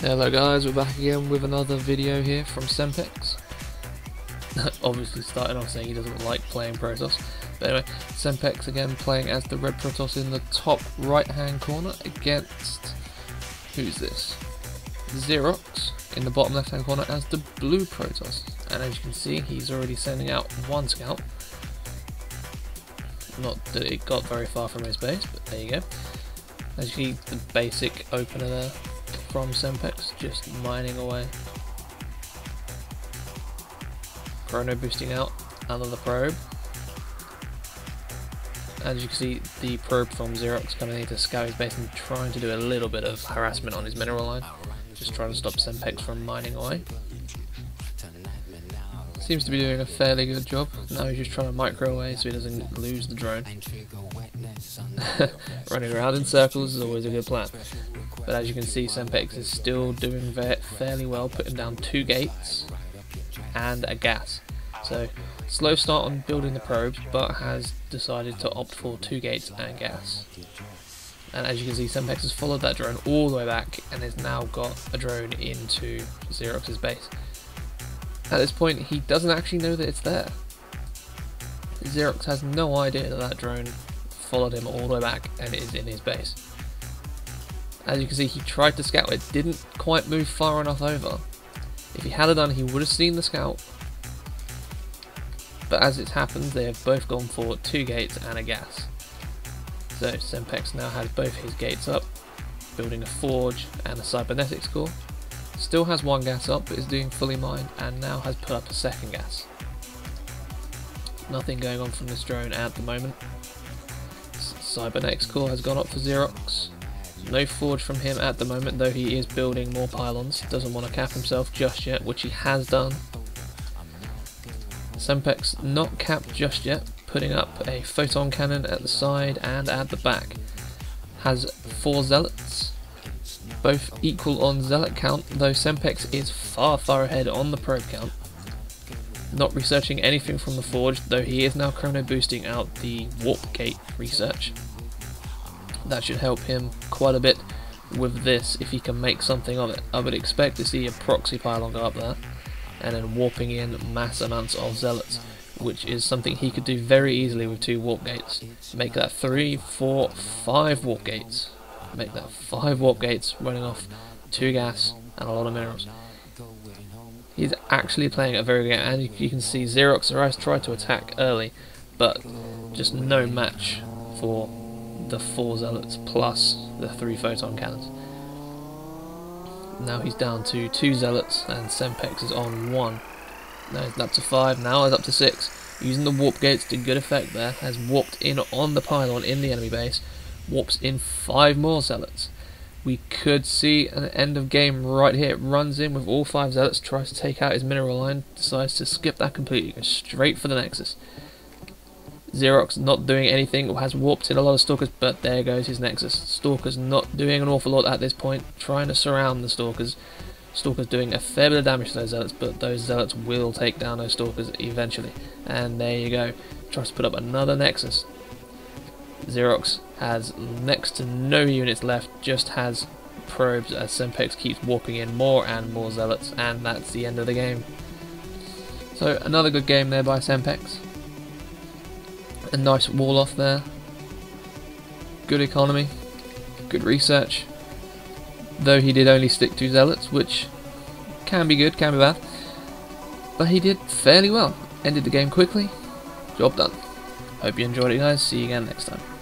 Hello guys, we're back again with another video here from Sempx. Obviously starting off saying he doesn't like playing Protoss. But anyway, Sempx again playing as the red Protoss in the top right hand corner against... Who's this? Xerock in the bottom left hand corner as the blue Protoss. And as you can see, he's already sending out one scout. Not that it got very far from his base, but there you go. As you see, the basic opener there from Sempx, just mining away. Chrono boosting out another probe. As you can see, the probe from Xerock coming in to scout his base and trying to do a little bit of harassment on his mineral line. Just trying to stop Sempex from mining away. Seems to be doing a fairly good job. Now he's just trying to micro away so he doesn't lose the drone. Running around in circles is always a good plan. But as you can see, Sempx is still doing fairly well, putting down two gates and a gas. So, slow start on building the probes, but has decided to opt for two gates and gas. And as you can see, Sempex has followed that drone all the way back and has now got a drone into Xerock's base. At this point, he doesn't actually know that it's there. Xerock has no idea that that drone followed him all the way back and is in his base. As you can see, he tried to scout it, didn't quite move far enough over. If he had done, he would have seen the scout. But as it happens, they have both gone for two gates and a gas. So Sempx now has both his gates up, building a forge and a cybernetics core. Still has one gas up, but is doing fully mined, and now has put up a second gas. Nothing going on from this drone at the moment. Cybernetics core has gone up for Xerock. No forge from him at the moment, though he is building more pylons. Doesn't want to cap himself just yet, which he has done. Sempx not capped just yet, putting up a photon cannon at the side and at the back. Has four zealots, both equal on zealot count, though Sempx is far far ahead on the probe count. Not researching anything from the forge, though he is now chrono boosting out the warp gate research. That should help him quite a bit with this if he can make something of it. I would expect to see a proxy pylon go up there and then warping in mass amounts of zealots which is something he could do very easily with two warp gates. Make that three, four, five warp gates. Make that five warp gates running off two gas and a lot of minerals. He's actually playing a very good game, and you can see Xerock Arise tried to attack early, but just no match for the four zealots plus the three photon cannons. Now he's down to two zealots, and Sempx is on one. Now he's up to five, now he's up to six. Using the warp gates to good effect there, has warped in on the pylon in the enemy base, warps in five more zealots. We could see an end of game right here. Runs in with all five zealots, tries to take out his mineral line, decides to skip that completely, goes straight for the Nexus. Xerock not doing anything, has warped in a lot of Stalkers, but there goes his Nexus. Stalkers not doing an awful lot at this point, trying to surround the Stalkers. Stalkers doing a fair bit of damage to those Zealots, but those Zealots will take down those Stalkers eventually. And there you go. Tries to put up another Nexus. Xerock has next to no units left, just has probes as Sempx keeps warping in more and more Zealots, and that's the end of the game. So another good game there by Sempx. A nice wall off there. Good economy. Good research. Though he did only stick to Zealots, which can be good, can be bad. But he did fairly well. Ended the game quickly. Job done. Hope you enjoyed it guys. See you again next time.